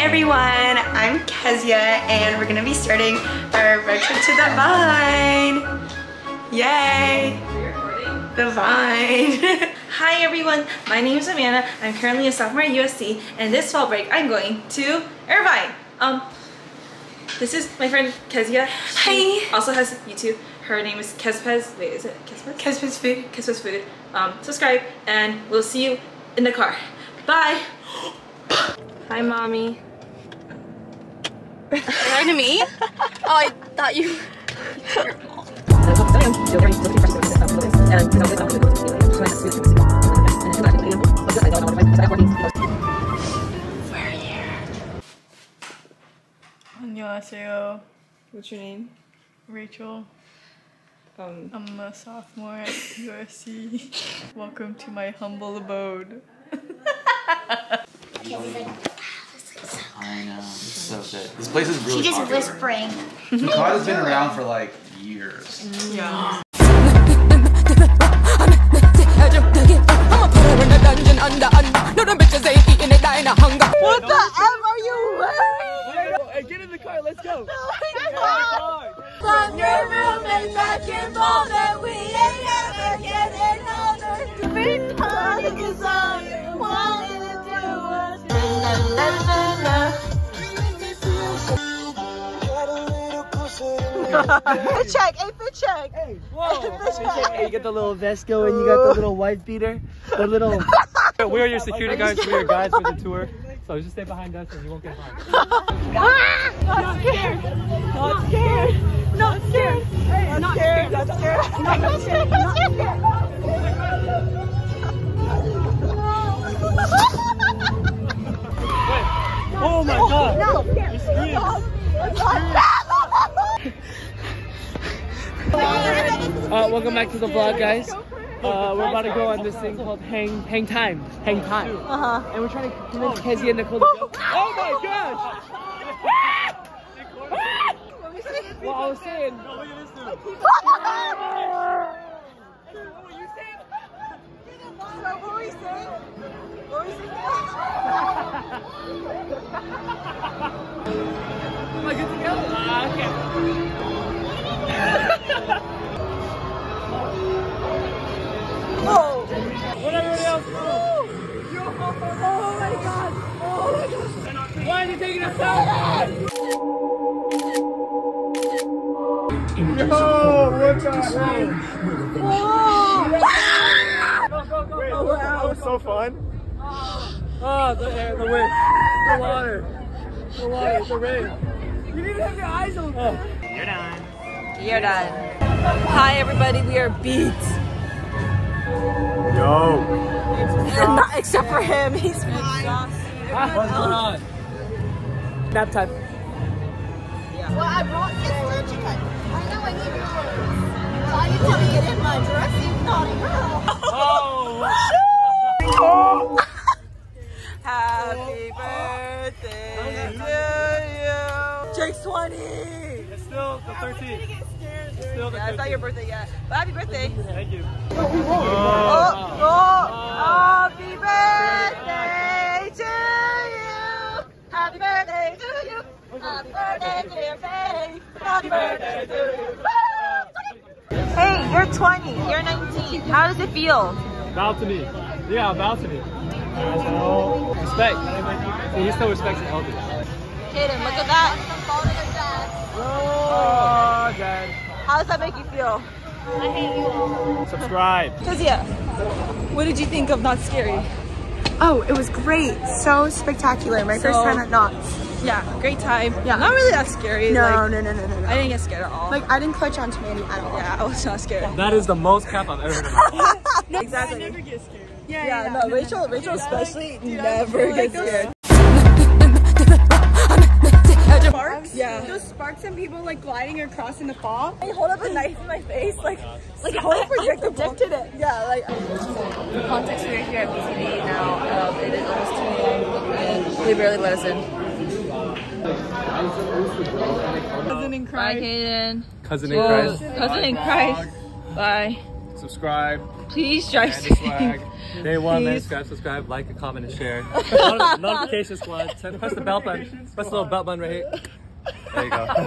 everyone, I'm Kezia and we're gonna be starting our road trip to the Vine. Yay! The Vine. Hi everyone, my name is Amanda. I'm currently a sophomore at USC and this fall break I'm going to Irvine. Um, this is my friend Kezia. She Hi. also has YouTube. Her name is Kezpez. Wait, is it Kezpez? Kesper's food. Kezpez Food. Um, subscribe and we'll see you in the car. Bye! Hi mommy. Hi to me? Oh, I thought you. 안녕하세요. What's your name? Rachel. Um, I'm a sophomore at USC. Welcome to my humble abode. This place is really She just popular. whispering. Makata's been around for like years. Yeah. What the F are you wearing? Hey, get in the car, let's go. From your roommate back in Boulder, we ain't Fit check, hey, fit check. Whoa. Hey, you got the little vest going, you got the little wife beater, the little. We are your security guards, we are your guides for the tour. So just stay behind us and you won't get harmed. Ah, not scared. Not scared. Not scared. Not scared. Not scared. Not scared. Not scared. Oh my god! No. You Uh, welcome back to the vlog, guys. Uh, we're about to go on this thing called Hang Hang Time. Hang Time. Uh-huh. And we're trying to convince Kezia and Nicole to go. Oh my gosh! well, I was saying. What were we saying? What were we saying? Am I good to go? Uh, okay. god. Why are you taking us out? Yo, what's up? Go, go, go, Wait, wow. that was so fun. Oh, the air, the wind, the water, the water, the rain. You didn't even have your eyes open. Oh. you're done. You're done. Hi everybody, we are beat. Yo. Not except for him, he's been exhausted. What's going on? Nap time. Well, I brought this lunch cut. I know I need yours. Why you tell me get in my dress, you naughty girl? Oh. Happy birthday to you. Jake's 20. It's still the 13th. Still Yeah, it's not your birthday yet. But happy birthday. Thank you. Oh oh, oh, oh, happy birthday to you. Happy birthday to you. Happy birthday, dear Faye. Happy birthday to you. Hey, you're 20. You're 19. How does it feel? Bow to me. Yeah, bow to me. Respect. See, he still respects the elders. Caden, look at that. Oh, Dad. How does that make you feel? I hate you all. Subscribe. Kezia, what did you think of Knott's Scary? Oh, it was great. So spectacular. My first time at Knott's. Yeah, great time. Yeah, not really that scary. No, like, no, no, no, no, no. I didn't get scared at all. like, I didn't clutch onto Manny at all. yeah, I was not scared. That is the most cap I've ever heard in my life. Exactly. Yeah, Yeah, yeah no, Rachel, Rachel especially never gets scared. Sparks? Yeah. Those sparks and people like gliding across in the fall. I hold up a knife in my face, like, like how unpredictable. it. Yeah, like. For context, we're here at BCB now. Um, it is almost 2 a.m. they barely let us in. Cousin in Bye, Christ. Caden. Cousin in Whoa, Christ. Cousin in Christ. Bye. Subscribe. Please drive safe. Day one, man. Please. Subscribe, subscribe, like, comment, and share. Not- Notification squad. Press the bell button. Press the little bell button right here. There you go.